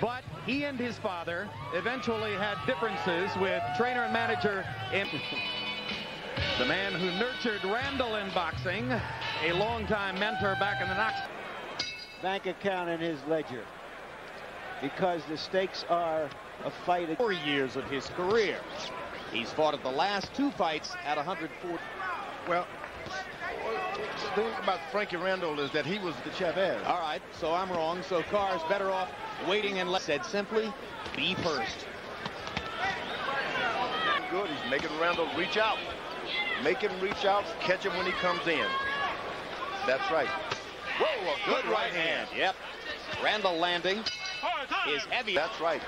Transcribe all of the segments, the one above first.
But he and his father eventually had differences with trainer and manager in the man who nurtured Randall in boxing, a longtime mentor back in the Knox. Bank account in his ledger because the stakes are a fight. Four years of his career. He's fought at the last two fights at 140. Well, the thing about Frankie Randall is that he was the Chavez. All right, so I'm wrong. So Carr Carr's better off waiting and let said simply, be first. Good. He's making Randall reach out. Make him reach out, catch him when he comes in. That's right. Whoa, a good, good right hand. hand. Yep. Randall landing is heavy. That's right.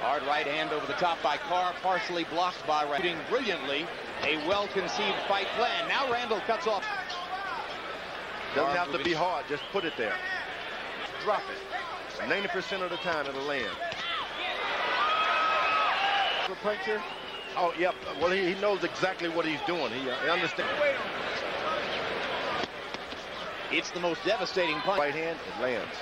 Hard right hand over the top by Carr, partially blocked by Randall. brilliantly. A well-conceived fight plan. Now Randall cuts off. Doesn't have to be hard. Just put it there. Drop it. 90% of the time it'll land. The puncher. Oh, yep. Well, he, he knows exactly what he's doing. He, uh, he understands. It's the most devastating punch. Right hand, it lands.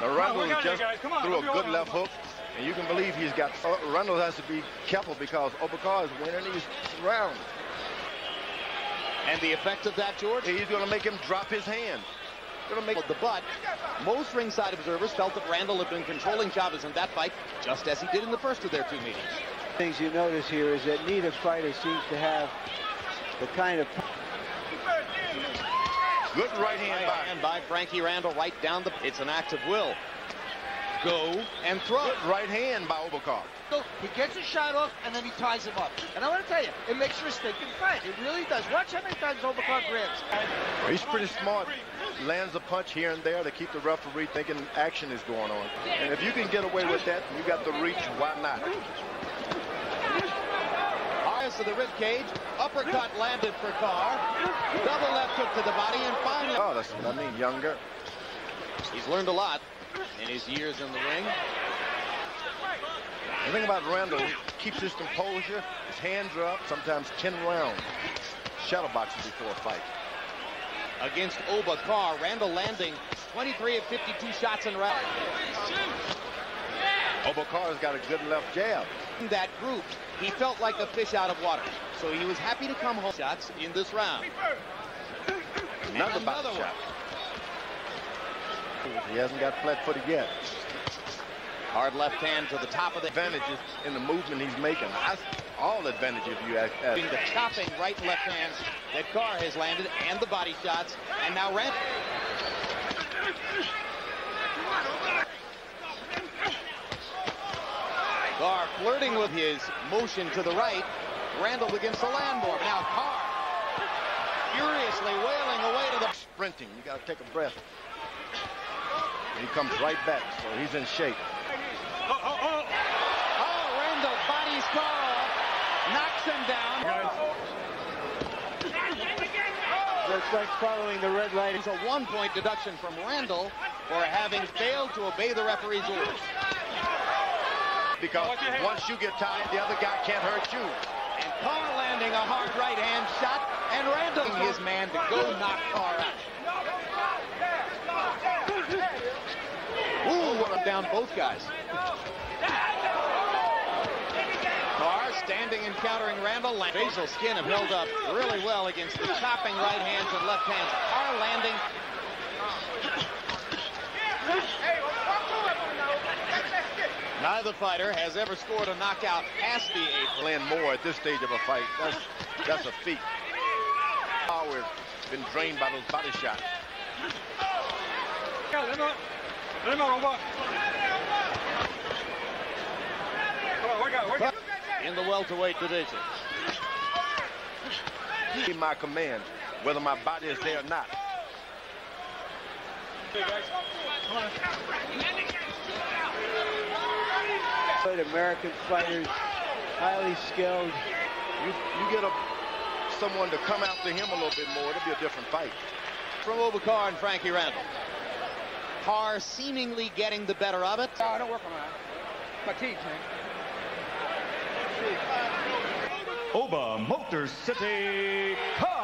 Now, Randall just threw a good left hook, and you can believe he's got. Uh, Randall has to be careful because Oba Carr is winning these rounds. And the effect of that, George? He's going to make him drop his hand. Going to make the butt. Most ringside observers felt that Randall had been controlling Chavez in that fight, just as he did in the first of their two meetings. Things you notice here is that neither fighter seems to have the kind of Good right hand right by. hand by Frankie Randall right down the. It's an act of will. Go and throw. Good right hand by Oba Carr. So he gets a shot off and then he ties him up. And I want to tell you, it makes for a stinking fight. It really does. Watch how many times Oba Carr grabs. He's pretty smart. Lands a punch here and there to keep the referee thinking action is going on. And if you can get away with that, you got the reach, why not? Eyes to the rib cage. Uppercut landed for Carr. Double left hook to the body and finally. Oh, that's what I mean, younger. He's learned a lot in his years in the ring. The thing about Randall, keeps his composure, his hands are up, sometimes 10 rounds. Shadowboxing before a fight. Against Oba Carr, Randall landing 23 of 52 shots in round. Oba Carr's got a good left jab. In that group, he felt like a fish out of water. So he was happy to come home shots in this round. Another, another shot. He hasn't got flat-footed yet. Hard left hand to the top of the advantages in the movement he's making. That's all advantages you ask. The chopping right and left hands that Carr has landed and the body shots. And now Rand. Carr flirting with his motion to the right. Randall against the landlord. Now Carr furiously wailing away to the... Sprinting. You got to take a breath. He comes right back, so he's in shape. Oh, oh, oh. oh Randall bodies Carr knocks him down. Looks like following the red light. It's a one-point deduction from Randall for having failed to obey the referee's orders. Because once you get tired, the other guy can't hurt you. And Carr landing a hard right hand shot, and Randall his man to go knock Carr out. Down both guys. Carr standing and countering Randall. Facial skin have held up really well against the chopping right hands and left hands. Carr landing. Neither fighter has ever scored a knockout past the eighth. Land more at this stage of a fight. That's, that's a feat. Power has been drained by those body shots. In the welterweight division. In my command, whether my body is there or not. American fighters, highly skilled. You, you get a, someone to come after him a little bit more, it'll be a different fight. From Oba Carr and Frankie Randall. Carr seemingly getting the better of it. No, I don't work on that. Fatigue, man. Oba Motor City Cup.